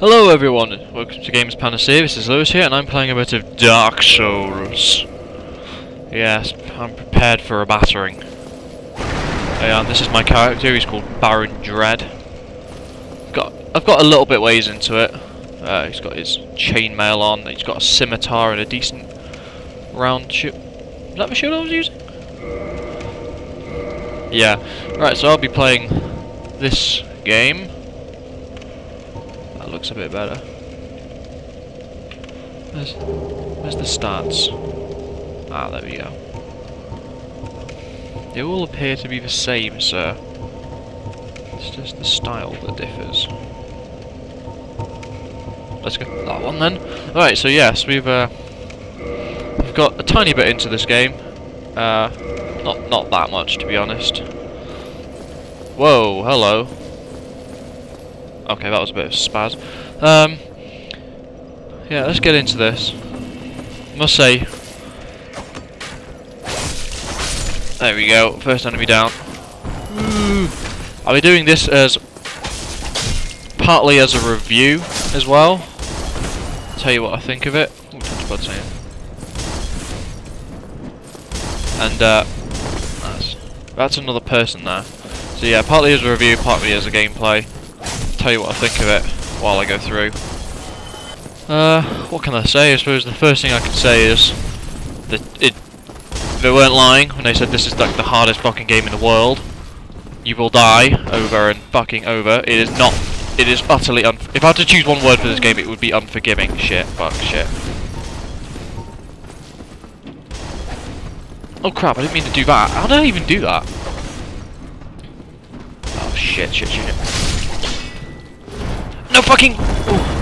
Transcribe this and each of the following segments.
Hello everyone, welcome to Gamers Panacea, this is Lewis here and I'm playing a bit of Dark Souls. Yes, I'm prepared for a battering. Yeah, this is my character, he's called Baron Dread. Got, I've got a little bit ways into it. Uh, he's got his chainmail on, he's got a scimitar and a decent round shield. Is that the shield I was using? Yeah, right, so I'll be playing this game. Looks a bit better. Where's, where's the stats? Ah, there we go. They all appear to be the same, sir. It's just the style that differs. Let's go that one then. Alright, so yes, we've uh, we've got a tiny bit into this game. Uh, not not that much, to be honest. Whoa, hello. Okay, that was a bit of spaz. Um, yeah, let's get into this. Must say, there we go. First enemy down. I'll be doing this as partly as a review as well. Tell you what I think of it. Ooh. And uh, that's that's another person there. So yeah, partly as a review, partly as a gameplay. Tell you what I think of it while I go through. Uh, what can I say? I suppose the first thing I can say is that it they weren't lying when they said this is like the hardest fucking game in the world. You will die over and fucking over. It is not. It is utterly un. If I had to choose one word for this game, it would be unforgiving. Shit. Fuck. Shit. Oh crap! I didn't mean to do that. How did I even do that? Oh shit! Shit! Shit! No fucking. Ooh.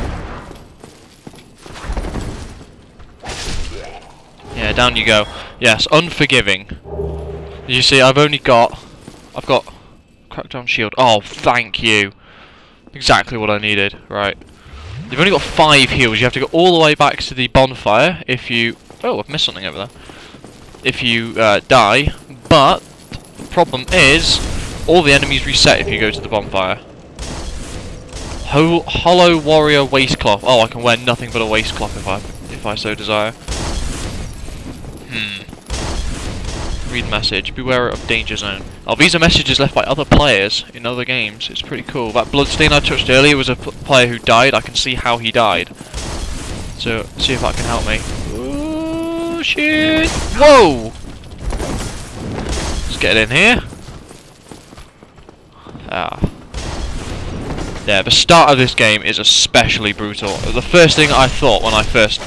Yeah, down you go. Yes, unforgiving. You see, I've only got, I've got cracked round shield. Oh, thank you. Exactly what I needed. Right. You've only got five heals. You have to go all the way back to the bonfire if you. Oh, I've missed something over there. If you uh, die, but the problem is all the enemies reset if you go to the bonfire. Ho Hollow Warrior Waistcloth. Oh, I can wear nothing but a waistcloth if I if I so desire. Hmm. Read message. Beware of danger zone. Oh, these are messages left by other players in other games. It's pretty cool. That bloodstain I touched earlier was a player who died. I can see how he died. So, see if that can help me. Oh, shit! Whoa! Let's get in here. Ah. Yeah, the start of this game is especially brutal. The first thing I thought when I first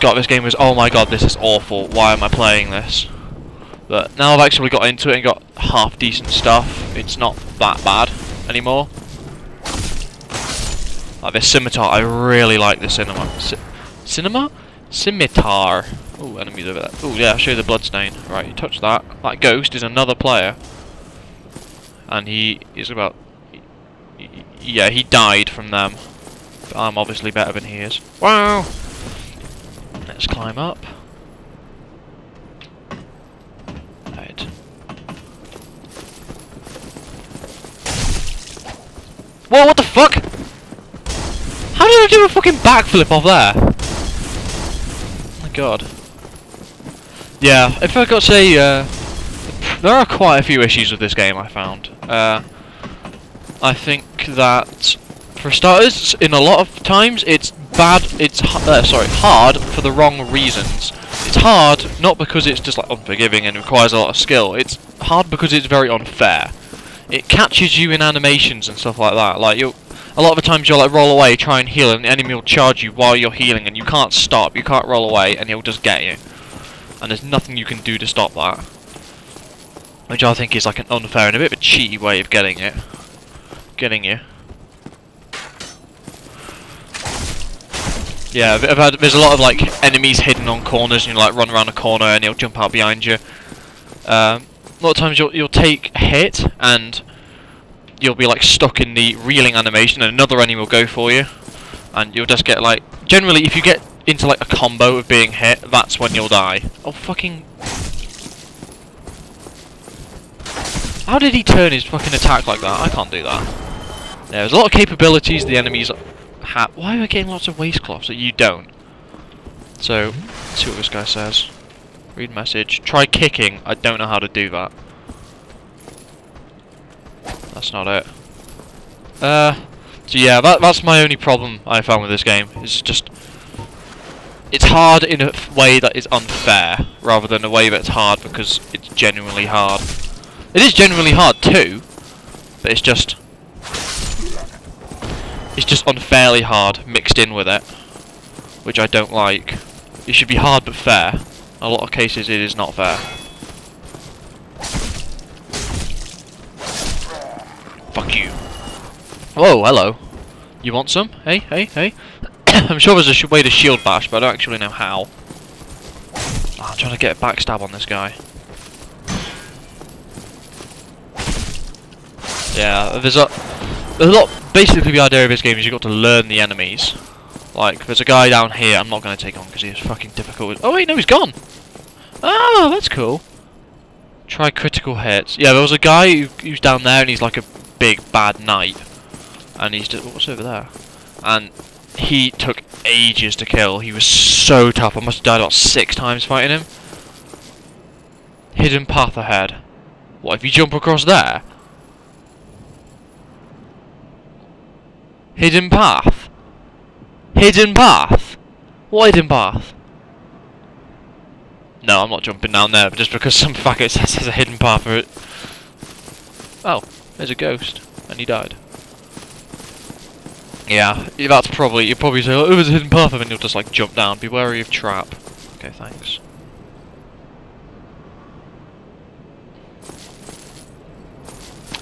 got this game was, oh my god, this is awful, why am I playing this? But now I've actually got into it and got half decent stuff, it's not that bad anymore. Like this scimitar, I really like the cinema. C cinema? Scimitar. Oh, enemies over there. Oh yeah, I'll show you the bloodstain. Right, you touch that. That ghost is another player. And he is about... Yeah, he died from them. But I'm obviously better than he is. Wow! Let's climb up. Right. Whoa, what the fuck? How did I do a fucking backflip off there? Oh my god. Yeah, if I got to say, uh, there are quite a few issues with this game I found. Uh, I think that, for starters, in a lot of times, it's bad, it's, uh, sorry, hard for the wrong reasons. It's hard not because it's just like unforgiving and requires a lot of skill, it's hard because it's very unfair. It catches you in animations and stuff like that, like you a lot of the times you'll like roll away, try and heal, and the enemy will charge you while you're healing, and you can't stop, you can't roll away, and he'll just get you. And there's nothing you can do to stop that. Which I think is like an unfair and a bit of a cheaty way of getting it. Getting you. Yeah, I've had, there's a lot of like enemies hidden on corners, and you like run around a corner, and he'll jump out behind you. Um, a lot of times you'll you'll take a hit, and you'll be like stuck in the reeling animation, and another enemy will go for you, and you'll just get like. Generally, if you get into like a combo of being hit, that's when you'll die. Oh fucking! How did he turn his fucking attack like that? I can't do that. There's a lot of capabilities the enemies Ha Why am I getting lots of waistcloths that you don't? So, see what this guy says. Read message. Try kicking. I don't know how to do that. That's not it. Uh, so yeah, that, that's my only problem I found with this game. It's just... It's hard in a way that is unfair, rather than a way that's hard because it's genuinely hard. It is genuinely hard too, but it's just... It's just unfairly hard mixed in with it, which I don't like. It should be hard but fair. A lot of cases it is not fair. Fuck you. Whoa, hello. You want some? Hey, hey, hey. I'm sure there's a way to shield bash, but I don't actually know how. Oh, I'm trying to get a backstab on this guy. Yeah, there's a, there's a lot. Basically, the idea of this game is you've got to learn the enemies. Like, there's a guy down here I'm not going to take on because he's fucking difficult. Oh wait, no, he's gone. Oh, that's cool. Try critical hits. Yeah, there was a guy who, who's down there and he's like a big bad knight. And he's just, what's over there? And he took ages to kill. He was so tough. I must have died about six times fighting him. Hidden path ahead. What, if you jump across there? Hidden path? Hidden path? What hidden path? No, I'm not jumping down there, just because some faggot says there's a hidden path for it. Oh, there's a ghost, and he died. Yeah, that's probably, you probably say, oh, there's a hidden path, and then you'll just like jump down. Be wary of trap. Okay, thanks.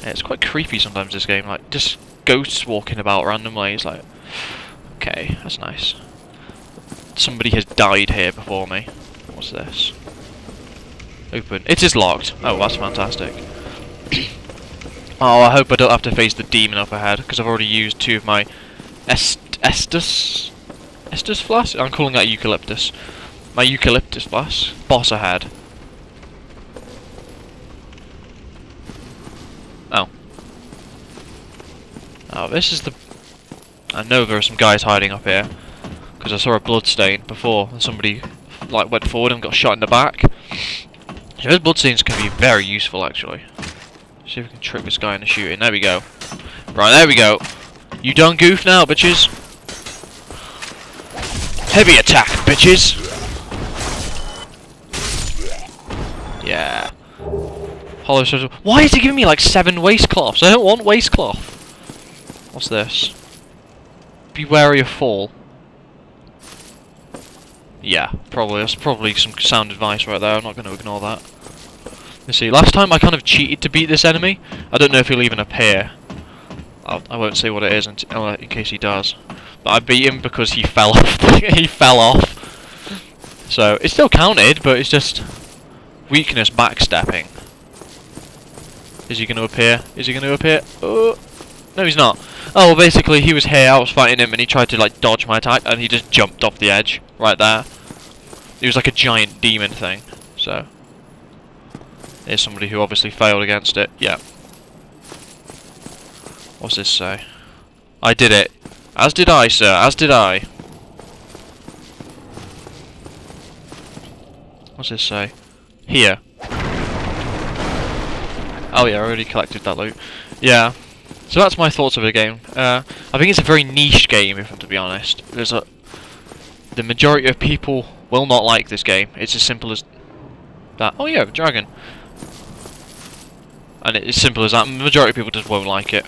Yeah, it's quite creepy sometimes, this game, like, just ghosts walking about randomly, it's like, okay, that's nice. Somebody has died here before me. What's this? Open. It is locked. Oh, that's fantastic. oh, I hope I don't have to face the demon up ahead, because I've already used two of my est Estus... Estus flask? I'm calling that eucalyptus. My eucalyptus flask. Boss ahead. Oh. Oh, this is the... I know there are some guys hiding up here. Because I saw a blood stain before, and somebody like went forward and got shot in the back. So those bloodstains can be very useful actually. See if we can trick this guy into shooting. There we go. Right, there we go. You done goof now, bitches? Heavy attack, bitches! Yeah. Hollow Soldier. Why is he giving me like seven waistcloths? I don't want waistcloth. What's this? Be wary of fall. Yeah, probably. That's probably some sound advice right there. I'm not going to ignore that. Let's see. Last time I kind of cheated to beat this enemy. I don't know if he'll even appear. I'll, I will not say what it is in, uh, in case he does. But I beat him because he fell off. he fell off. So it's still counted, but it's just weakness backstepping. Is he going to appear? Is he going to appear? Oh, no, he's not. Oh, well, basically he was here. I was fighting him, and he tried to like dodge my attack, and he just jumped off the edge right there. He was like a giant demon thing. So there's somebody who obviously failed against it. Yeah. What's this say? I did it. As did I, sir. As did I. What's this say? Here. Oh yeah, I already collected that loot. Yeah. So that's my thoughts of the game. Uh, I think it's a very niche game, if I'm to be honest. There's a the majority of people will not like this game. It's as simple as that. Oh yeah, dragon. And it's as simple as that. The majority of people just won't like it.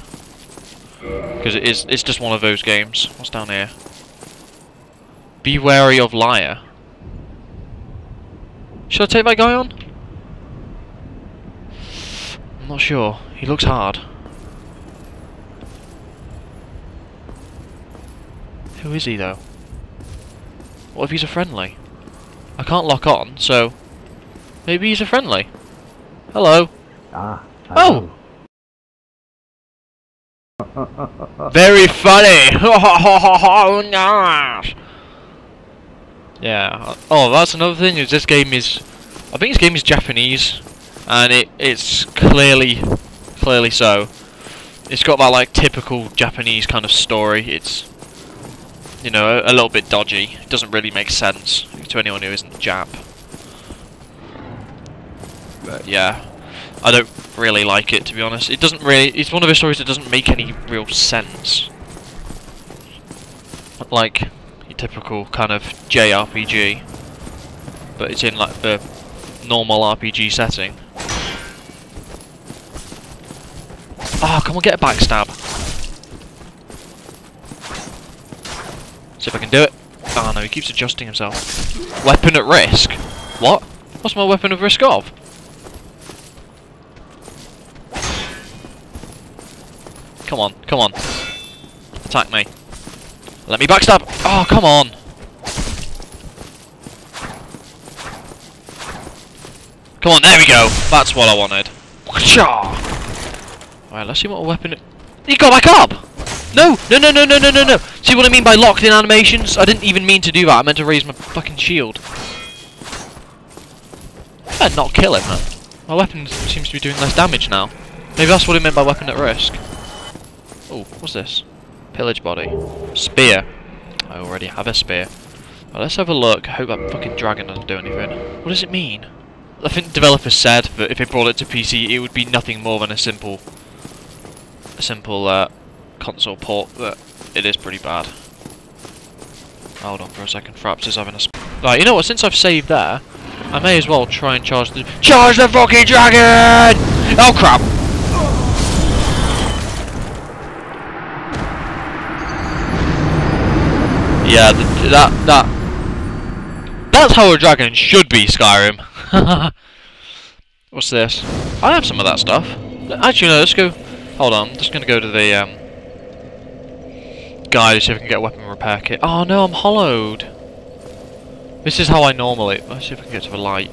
Because it is, it's just one of those games. What's down here? Be wary of liar. Should I take that guy on? I'm not sure. He looks hard. Who is he though? What if he's a friendly? I can't lock on, so maybe he's a friendly. Hello. Ah. Oh. Very funny. oh nice. Yeah. Oh, that's another thing. Is this game is, I think this game is Japanese, and it it's clearly, clearly so. It's got that like typical Japanese kind of story. It's you know, a, little bit dodgy. It doesn't really make sense to anyone who isn't Jap. But yeah, I don't really like it to be honest. It doesn't really. It's one of those stories that doesn't make any real sense. Like your typical kind of JRPG, but it's in like the normal RPG setting. Ah, oh, come on, get a backstab. See if I can do it. Oh no, he keeps adjusting himself. Weapon at risk? What? What's my weapon of risk of? Come on, come on. Attack me. Let me backstab! Oh, come on! Come on, there we go! That's what I wanted. Alright, let's see what weapon... He got back up! No! No, no, no, no, no, no, no! See what I mean by locked in animations? I didn't even mean to do that. I meant to raise my fucking shield. I not kill him, man. My weapon seems to be doing less damage now. Maybe that's what it meant by weapon at risk. Oh, what's this? Pillage body. Spear. I already have a spear. Well, let's have a look. I hope that fucking dragon doesn't do anything. What does it mean? I think developers said that if they brought it to PC, it would be nothing more than a simple, a simple uh, console port. But it is pretty bad. Hold on for a second. Fraps is having a. Right, you know what? Since I've saved there, I may as well try and charge the charge the fucking dragon. Oh crap! Yeah, th that that that's how a dragon should be, Skyrim. What's this? I have some of that stuff. Actually, no. Let's go. Hold on. I'm just gonna go to the um, guide see if I can get a weapon repair kit. Oh no, I'm hollowed. This is how I normally. Let's see if I can get to the light.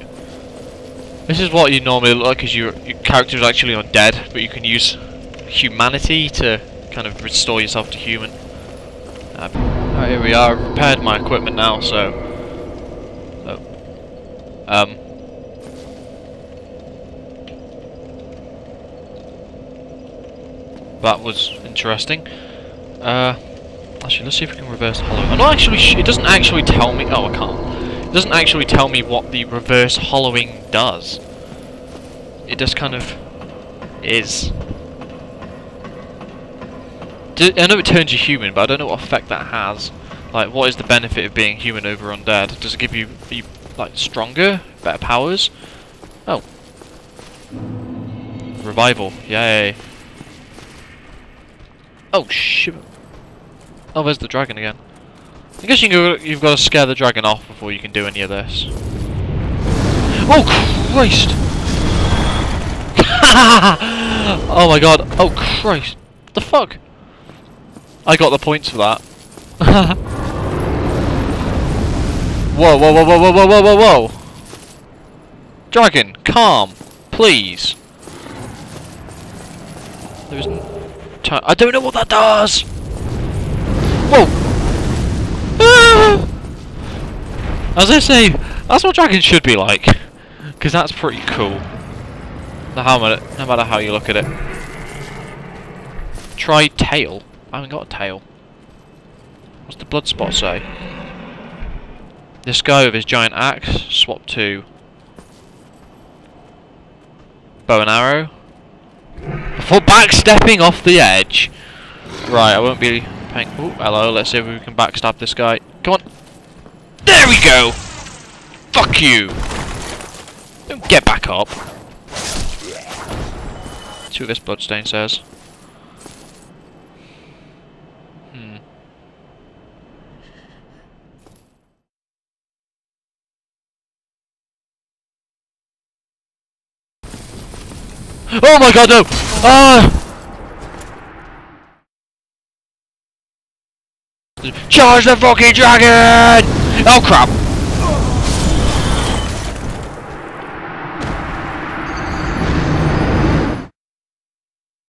This is what you normally look like, because your your character is actually undead, but you can use humanity to kind of restore yourself to human. Uh, Right, here we are. I've repaired my equipment now, so... Oh. Um... That was interesting. Uh... Actually, let's see if we can reverse hollow. I'm not actually it doesn't actually tell me... Oh, I can't. It doesn't actually tell me what the reverse hollowing does. It just kind of... is. I know it turns you human, but I don't know what effect that has. Like, what is the benefit of being human over undead? Does it give you, you like, stronger? Better powers? Oh. Revival. Yay. Oh, shit. Oh, there's the dragon again. I guess you go, you've got to scare the dragon off before you can do any of this. Oh, Christ! oh my god. Oh, Christ. The fuck? I got the points for that. whoa, whoa, whoa, whoa, whoa, whoa, whoa, whoa! Dragon, calm, please. There's... I don't know what that does! Whoa! Ah! As I say, that's what dragons should be like, because that's pretty cool. No matter, no matter how you look at it. Try tail. I haven't got a tail. What's the blood spot say? This guy with his giant axe, swap to bow and arrow. Before backstepping off the edge. Right, I won't be paying. Oh, hello. Let's see if we can backstab this guy. Come on. There we go. Fuck you. Don't get back up. See what this bloodstain says. Oh my god, no! Ah! Charge the fucking dragon! Oh crap!